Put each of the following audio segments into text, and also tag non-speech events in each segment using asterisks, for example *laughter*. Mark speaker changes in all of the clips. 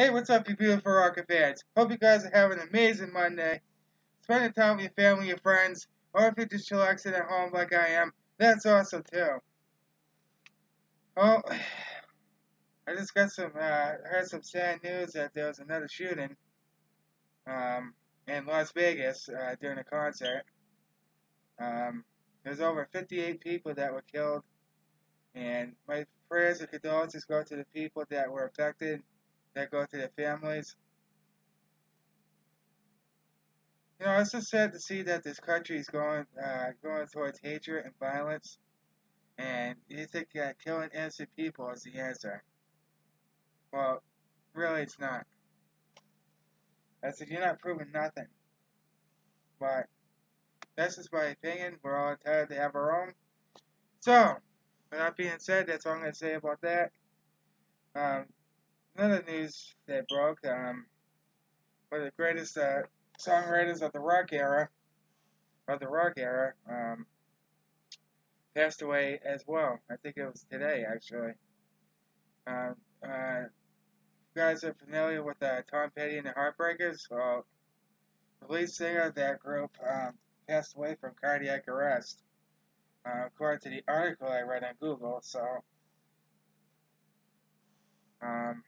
Speaker 1: Hey, what's up, you beautiful rocker fans? Hope you guys are having an amazing Monday. Spending time with your family and friends, or if you're just chillaxing at home like I am, that's awesome too. Oh, *sighs* I just got some, uh, heard some sad news that there was another shooting, um, in Las Vegas, uh, during a concert. Um, there's over 58 people that were killed, and my prayers and condolences go to the people that were affected that go to their families. You know, it's just sad to see that this country is going uh, going towards hatred and violence, and you think that killing innocent people is the answer. Well, really, it's not. I said you're not proving nothing. But that's just my opinion. We're all entitled to have our own. So, with that being said, that's all I'm going to say about that. Um, another news that broke, um, one of the greatest uh, songwriters of the rock era, of the rock era, um, passed away as well. I think it was today, actually. Um, uh, you guys are familiar with uh, Tom Petty and the Heartbreakers? Well, the lead singer of that group um, passed away from cardiac arrest, uh, according to the article I read on Google. So, um,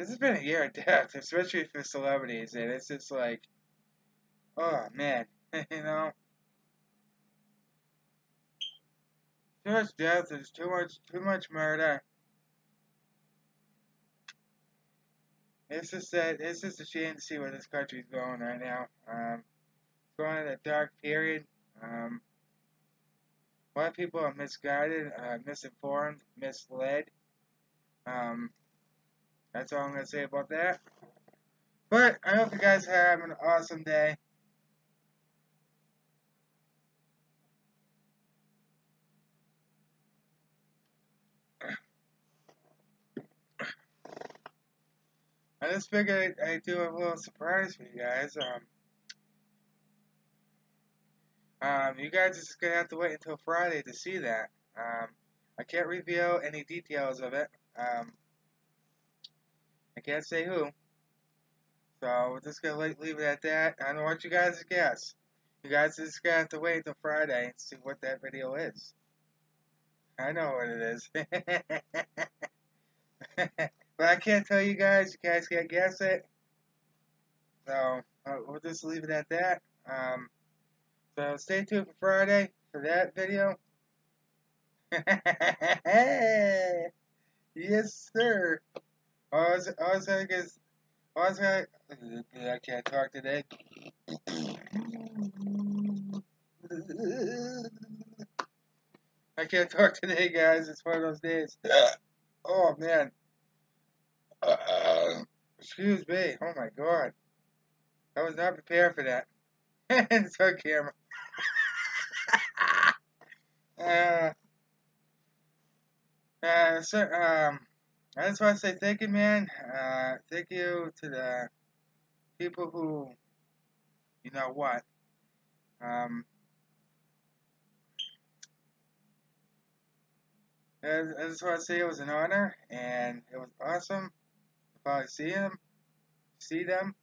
Speaker 1: this has been a year of death, especially for celebrities, and it's just like, oh man, *laughs* you know, too much death, there's too much, too much murder. It's just that it's just a shame to see where this country's going right now. Um, it's going in a dark period. Um, a lot of people are misguided, uh, misinformed, misled. Um, that's all I'm going to say about that. But I hope you guys have an awesome day. I just figured I'd do a little surprise for you guys. Um, um, you guys are just to have to wait until Friday to see that. Um, I can't reveal any details of it. Um, I can't say who. So we're just gonna leave it at that. I don't want you guys to guess. You guys just gonna have to wait until Friday and see what that video is. I know what it is. *laughs* but I can't tell you guys. You guys can't guess it. So uh, we'll just leave it at that. Um, so stay tuned for Friday for that video. *laughs* yes, sir. All I was, all I is, I can't talk today. I can't talk today, guys. It's one of those days. Oh, man. Uh, excuse me. Oh, my God. I was not prepared for that. *laughs* it's on camera. *laughs* uh, uh, so, um, I just want to say thank you, man. Uh, thank you to the people who, you know what, um, I, just want to say it was an honor, and it was awesome to finally see them, see them,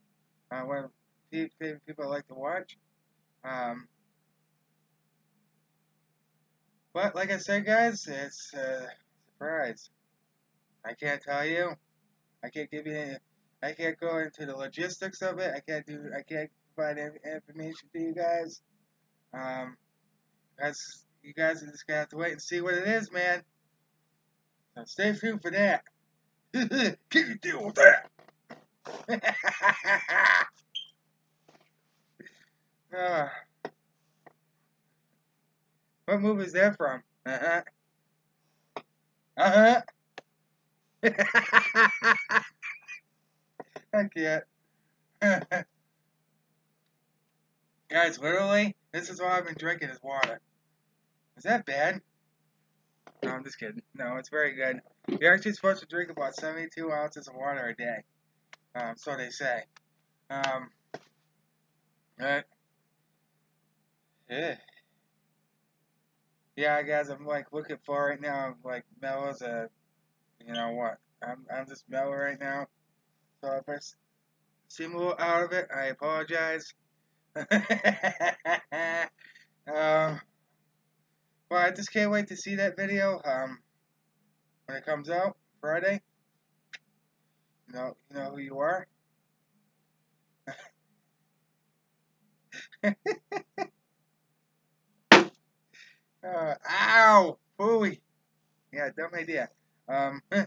Speaker 1: uh, when people like to watch. Um, but like I said, guys, it's a surprise. I can't tell you. I can't give you any, I can't go into the logistics of it. I can't do, I can't provide any information to you guys. Um, that's, you guys are just gonna have to wait and see what it is, man. So stay tuned for that. *laughs* Can you deal with that? uh, *laughs* what movie is that from? Uh-huh. Uh-huh. I can't. *laughs* Guys, literally, this is all I've been drinking is water. Is that bad? No, I'm just kidding. No, it's very good. You're actually supposed to drink about 72 ounces of water a day. Um, so they say. Um, but, yeah. Yeah, guys, I'm like looking for right now. I'm like, Mel is a you know what? I'm I'm just mellow right now. So if I seem a little out of it, I apologize. *laughs* um, well, I just can't wait to see that video. Um, when it comes out Friday. You know, you know who you are. *laughs* uh, ow, Booey. Yeah, dumb idea. Um, *laughs* uh,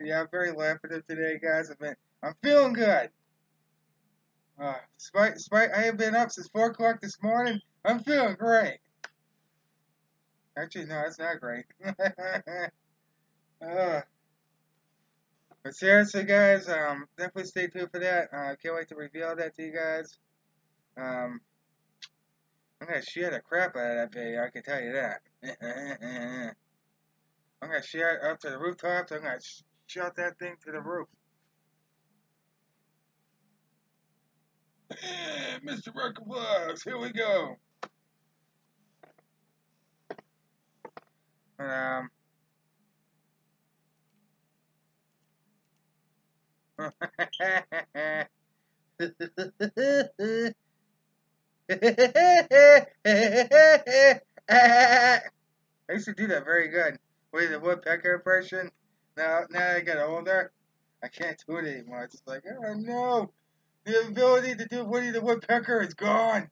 Speaker 1: yeah, I'm very laughable today, guys. I've been, I'm feeling good. Uh, despite, despite I have been up since 4 o'clock this morning, I'm feeling great. Actually, no, it's not great. *laughs* uh, but seriously, guys, um, definitely stay tuned for that. I uh, can't wait to reveal that to you guys. Um, I'm gonna share the crap out of that video, I can tell you that. *laughs* I'm gonna it up to the rooftops. I'm gonna sh shut that thing to the roof. *laughs* Mr. Rocker Vlogs, here we go. Um. *laughs* I used to do that very good. With the woodpecker impression. Now, now I get older, I can't do it anymore. It's like, oh no, the ability to do Woody the Woodpecker is gone.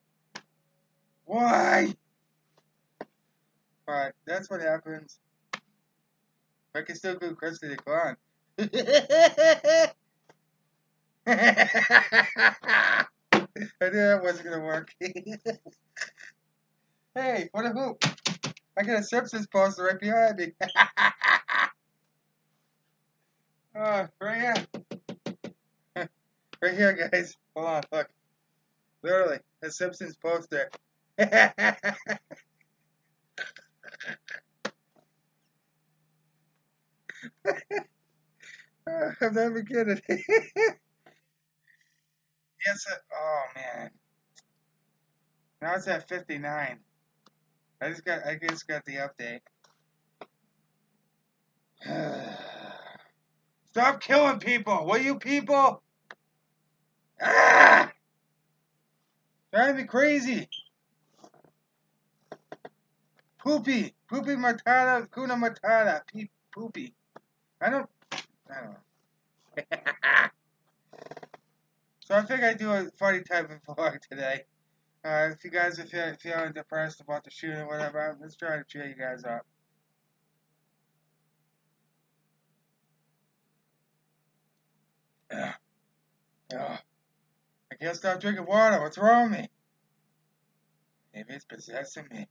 Speaker 1: Why? But that's what happens. I can still do Krusty the Clown. *laughs* I knew that wasn't gonna work. *laughs* hey, what a hoop! I got a Simpsons poster right behind me. *laughs* uh, right here. *laughs* right here, guys. Hold on, look. Literally, a Simpsons poster. *laughs* I'm never kidding. yes, oh man. Now it's at 59. I just got I just got the update. *sighs* Stop killing people! Will you people? Ah! Driving me crazy. Poopy, poopy matata, kuna matata, poopy. I don't, I don't know. *laughs* so I think I do a funny type of *laughs* vlog today. Uh, if you guys are feeling, feeling depressed about the shooting or whatever, I'm just trying to cheer you guys up. Ugh. Ugh. I can't stop drinking water. What's wrong with me? Maybe it's possessing me.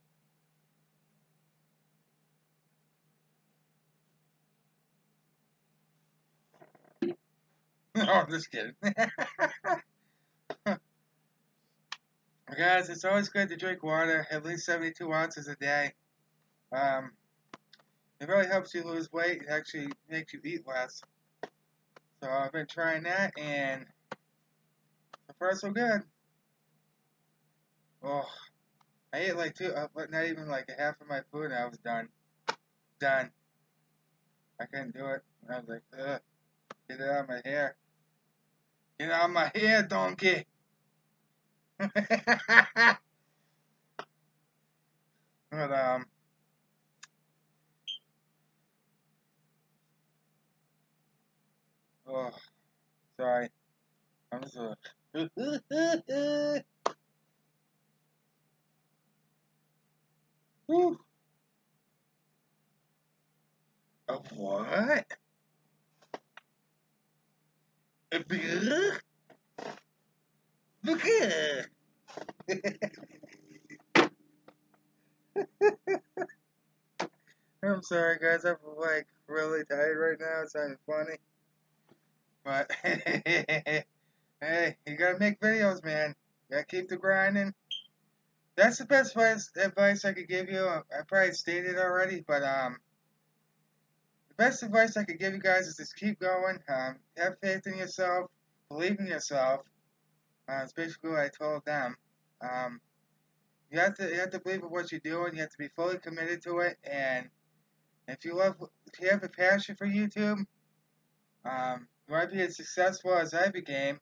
Speaker 1: *laughs* no, I'm just kidding. *laughs* Guys, it's always good to drink water, at least 72 ounces a day. Um, it really helps you lose weight. It actually makes you eat less. So I've been trying that, and so far so good. Oh, I ate like two, uh, not even like a half of my food, and I was done. Done. I couldn't do it. I was like, ugh, get it out of my hair. Get out of my hair, donkey. *laughs* but um oh sorry. I'm just a. *laughs* Of what? A beer? Look I'm sorry, guys. I'm like really tired right now. It's not funny. But *laughs* hey, you gotta make videos, man. You gotta keep the grinding. That's the best advice I could give you. I probably stated already, but um, the best advice I could give you guys is just keep going. Um, have faith in yourself. Believe in yourself. Uh, basically what I told them. Um, you have to you have to believe in what you're doing. You have to be fully committed to it, and If you love, if you have a passion for YouTube, um, might be as successful as I became.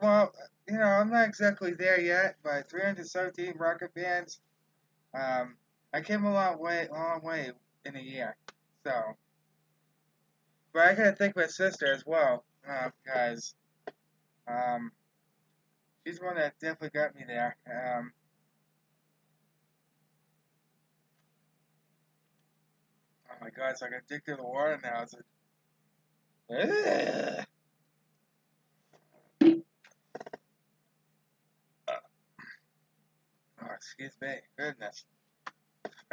Speaker 1: Well, you know, I'm not exactly there yet, but 317 rocket bands, um, I came a long way, long way in a year. So, but I gotta thank my sister as well, uh, because, um, she's one that definitely got me there. Um, oh my god, it's like addicted to water now. It's like, Oh, excuse me. Goodness. *laughs*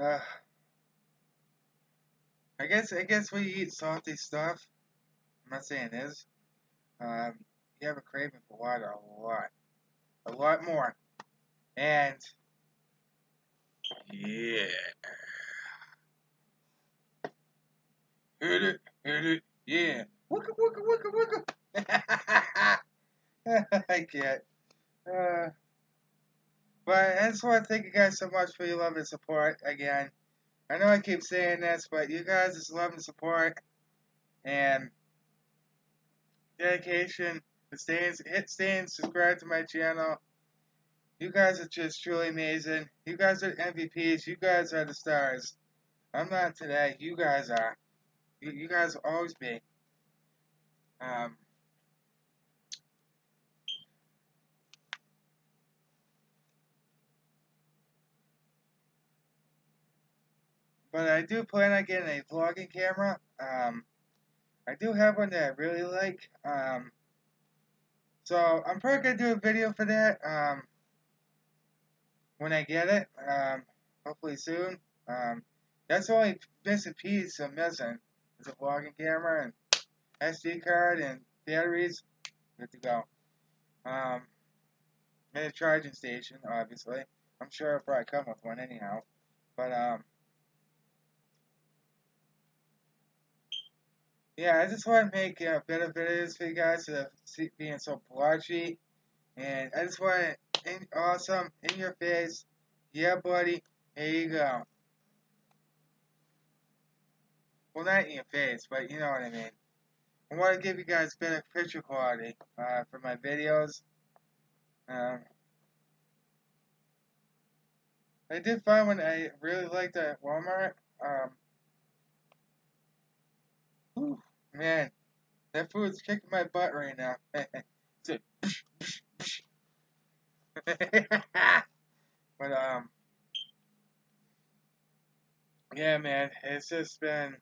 Speaker 1: uh, I guess I guess you eat salty stuff, I'm not saying this, um, you have a craving for water a lot. A lot more. And yeah. Hit it, hit it, yeah. Wooka wooka wooka wooka. *laughs* I can't. Uh, but I just want to thank you guys so much for your love and support again. I know I keep saying this, but you guys' just love and support and dedication to staying, hit stay and subscribe to my channel. You guys are just truly amazing. You guys are MVPs. You guys are the stars. I'm not today. You guys are. You, you guys always be. Um, But I do plan on getting a vlogging camera. Um, I do have one that I really like. Um, so I'm probably gonna do a video for that. Um, when I get it. Um, hopefully soon. Um, that's the only missing piece I'm missing. Is a vlogging camera and SD card and batteries. Good to go. Um, and a charging station, obviously. I'm sure I'll probably come with one anyhow. But um. yeah, I just want to make uh, better videos for you guys instead of being so blotchy. And I just want in, awesome, in your face. Yeah, buddy, here you go. Well, not in your face, but you know what I mean. I want to give you guys better picture quality uh, for my videos. Um, I did find one I really liked at Walmart. Um, Whew, man, that food's kicking my butt right now. *laughs* but um, yeah, man, it's just been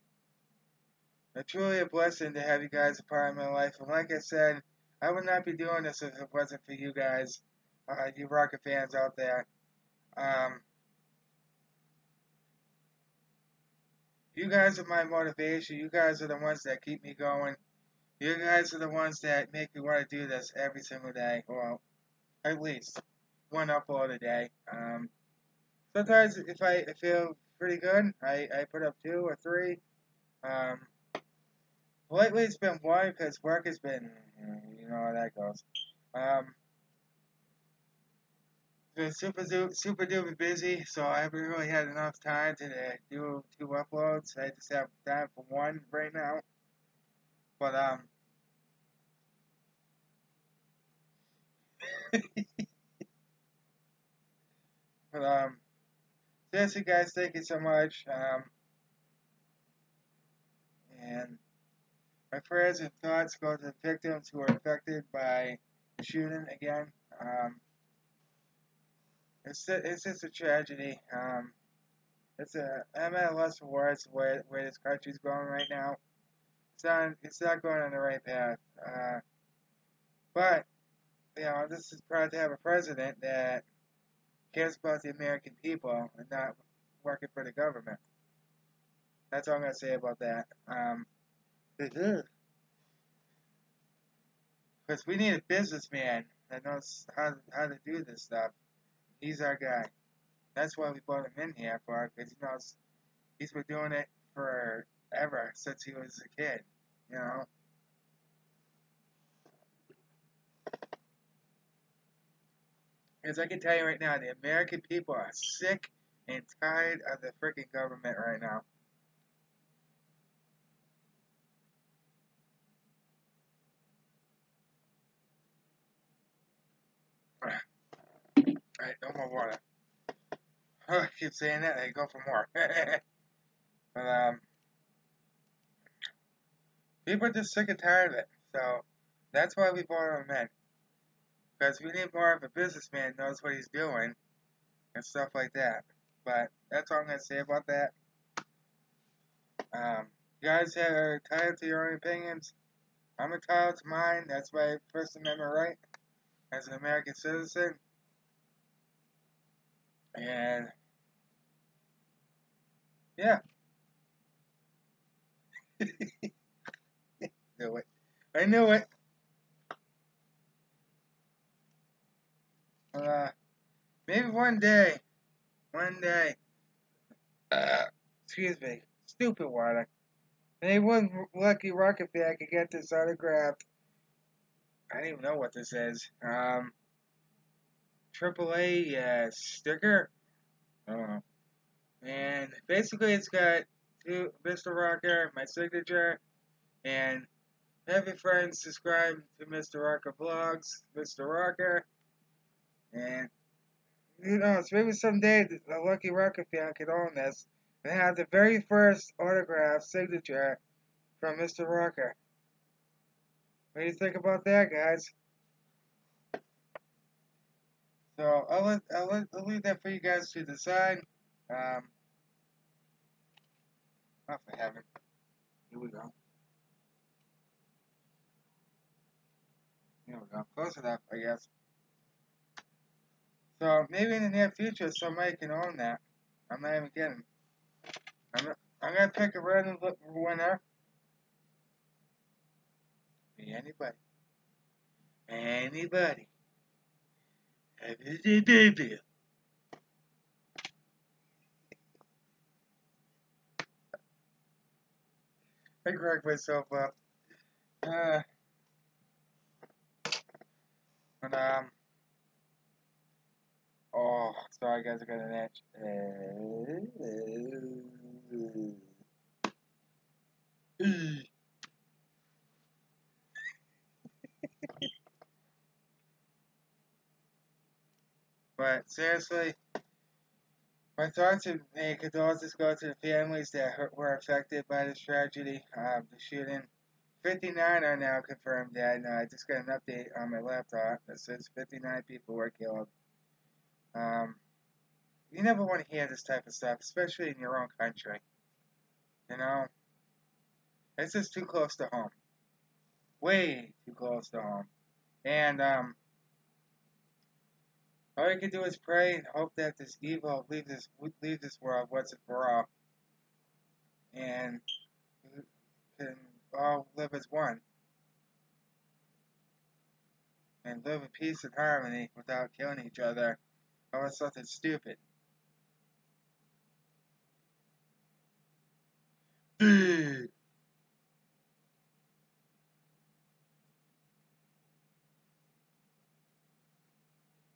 Speaker 1: a truly a blessing to have you guys a part of my life. And like I said, I would not be doing this if it wasn't for you guys, uh, you rocker fans out there. Um, You guys are my motivation. You guys are the ones that keep me going. You guys are the ones that make me want to do this every single day. Well, at least one upload a day. Um, sometimes if I feel pretty good, I, I put up two or three. Um, lately it's been one because work has been, you know how that goes. Um, been super super duper busy, so I haven't really had enough time to uh, do two uploads. I just have time for one right now. But um, *laughs* but um, seriously, guys, thank you so much. Um, and my prayers and thoughts go to the victims who are affected by the shooting again. Um, it's it's just a tragedy. Um, it's a I'm at a loss for words where where this country's going right now. It's not it's not going on the right path. Uh, but you know, this is proud to have a president that cares about the American people and not working for the government. That's all I'm gonna say about that. Um, Mm-hmm. because we need a businessman that knows how how to do this stuff. He's our guy. That's why we brought him in here for, because he knows he's been doing it forever since he was a kid, you know. As I can tell you right now, the American people are sick and tired of the freaking government right now. Alright, no more water. I keep saying that, I go for more. *laughs* but, um, people are just sick and tired of it. So, that's why we brought him in. Because we need more of a businessman knows what he's doing and stuff like that. But that's all I'm going to say about that. Um, you guys are entitled to your own opinions. I'm entitled to mine. That's my First Amendment right as an American citizen. And yeah. *laughs* knew it. I knew it. Uh, maybe one day, one day, uh, excuse me, stupid water. Maybe one lucky rocker fan could get this autographed. I don't even know what this is. Um, AAA uh, sticker. And basically, it's got two, Mr. Rocker, my signature, and have your friends subscribe to Mr. Rocker Vlogs, Mr. Rocker, and you know, maybe someday the Lucky Rocker fan could own this and have the very first autograph signature from Mr. Rocker. What do you think about that, guys? So I'll let, I'll, let, I'll leave that for you guys to decide. Um, oh, for heaven. Here we go. Here we go. Close enough, I guess. So maybe in the near future somebody can own that. I'm not even kidding. I'm, I'm gonna pick a random winner. Be anybody. Anybody. I cracked myself up. Uh, but, um, oh, sorry guys, I got an itch. But seriously, my thoughts and condolences go to the families that were affected by this tragedy, um, the shooting. 59 are now confirmed dead. Now, I just got an update on my laptop that says 59 people were killed. Um, you never want to hear this type of stuff, especially in your own country. You know? It's just too close to home. Way too close to home. And, um, all you can do is pray and hope that this evil leave this leave this world once and for all, and can all live as one, and live in peace and harmony without killing each other. Over something stupid.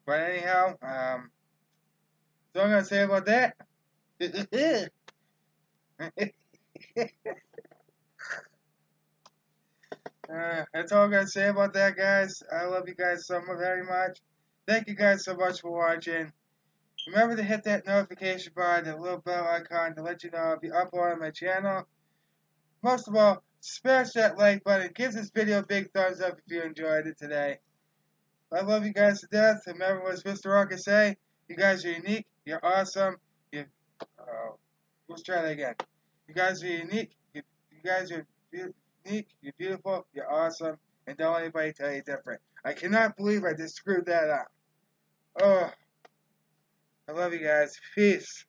Speaker 1: But anyhow, um, all I'm gonna say about that. *laughs* uh, that's all I'm gonna say about that, guys. I love you guys so very much. Thank you guys so much for watching. Remember to hit that notification bar, that little bell icon to let you know if you upload on my channel. Most of all, smash that like button. Give this video a big thumbs up if you enjoyed it today. I love you guys to death. Remember what Mr. Rocker say? You guys are unique. You're awesome. You, uh, let's try that again. You guys are unique. You, you guys are unique. You're beautiful. You're awesome. And don't let anybody tell you different. I cannot believe I just screwed that up. Oh, I love you guys. Peace.